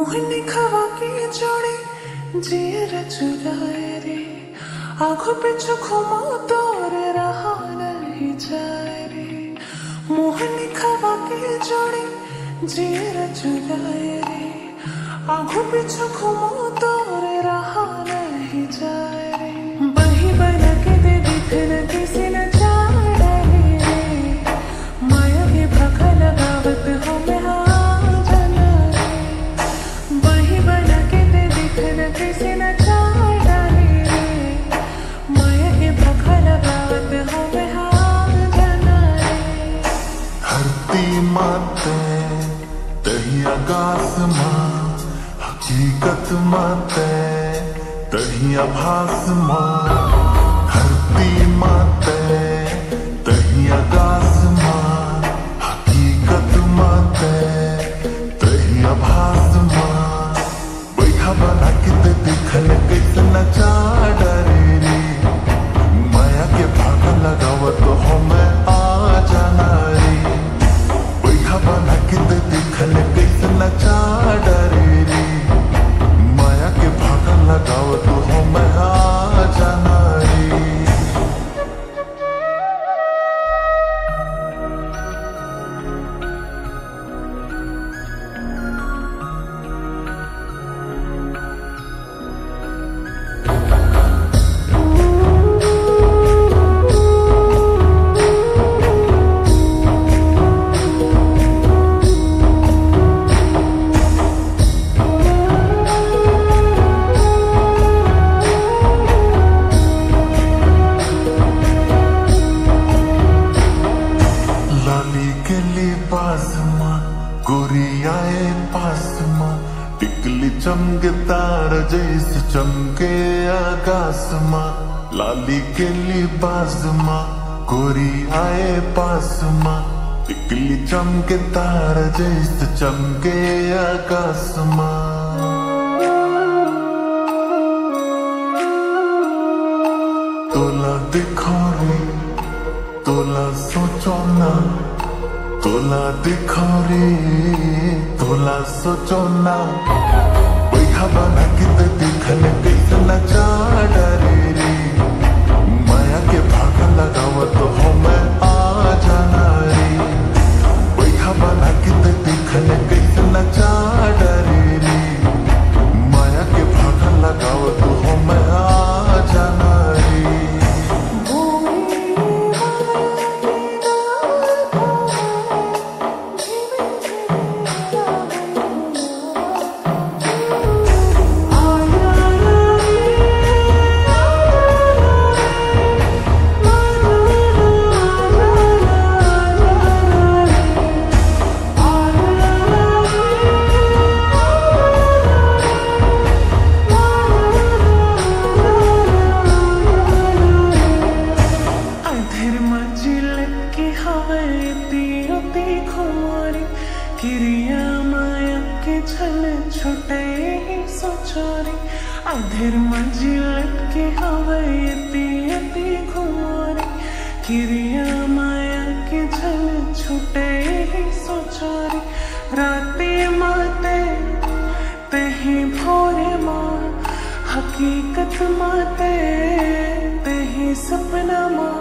মোহিনী খাওয়াকে জড়ে জিয়ের চুরায় রে। আঁখো পিছু ক্ষমা তোর রাহা নাহি যায় রে মোহিনী খাওয়াকে জড়ে জিয়ের চুরায় রে। আঁখো পিছু ক্ষমা তোর माते तही आकाश माँ हकीकत माते तही आभास लाली के लिबास माँ गोरियाए पास माँ टिकली चमके तार जैसे चमके आकाश माँ लाली के लिबास माँ गोरियाए पास माँ टिकली चमके तार जैसे चमके आकाश माँ तोला दिखो रे, तोला सोचो ना। तोला दिखो रे, तोला सोचो ना। बैठा बना के ते दिखल कैसे नचा डरे रे। क्रिया माया के छल छुटे ही सोचोरी। अधर मजिल की हवती अति खुमारी क्रिया माया के छल छुटे ही सोचोरी। राते माते तही भोरे माँ, हकीकत माते तही सपना माँ।